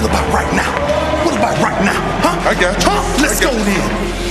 What about right now? What about right now? Huh? I got you. Huh? Let's go then.